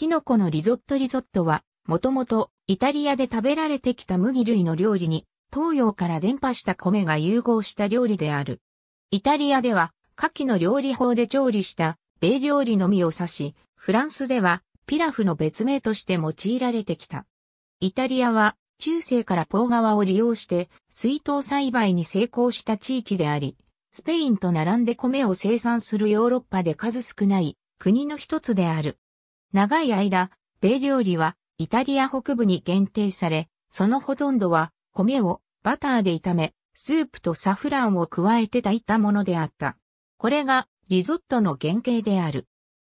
キノコのリゾットリゾットは、もともとイタリアで食べられてきた麦類の料理に、東洋から伝播した米が融合した料理である。イタリアでは、牡蠣の料理法で調理した米料理のみを指し、フランスではピラフの別名として用いられてきた。イタリアは中世からポー川を利用して水筒栽培に成功した地域であり、スペインと並んで米を生産するヨーロッパで数少ない国の一つである。長い間、米料理はイタリア北部に限定され、そのほとんどは米をバターで炒め、スープとサフランを加えて炊いたものであった。これがリゾットの原型である。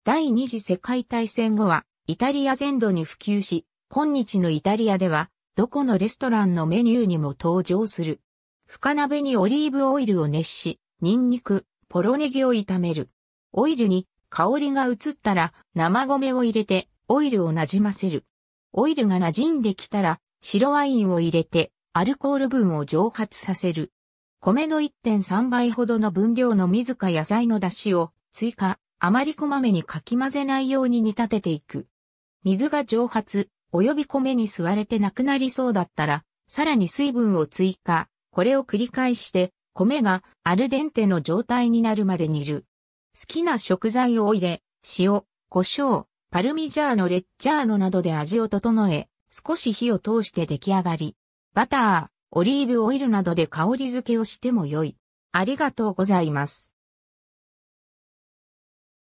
第二次世界大戦後はイタリア全土に普及し、今日のイタリアではどこのレストランのメニューにも登場する。深鍋にオリーブオイルを熱し、ニンニク、ポロネギを炒める。オイルに香りが移ったら生米を入れてオイルをなじませる。オイルが馴染んできたら白ワインを入れてアルコール分を蒸発させる。米の1.3倍ほどの分量の水か野菜の出汁を追加、あまりこまめにかき混ぜないように煮立てていく。水が蒸発、及び米に吸われてなくなりそうだったら、さらに水分を追加、これを繰り返して、米がアルデンテの状態になるまで煮る。好きな食材を入れ、塩、胡椒、パルミジャーノレッジャーノなどで味を整え、少し火を通して出来上がり。バター、オリーブオイルなどで香り付けをしても良い。ありがとうございます。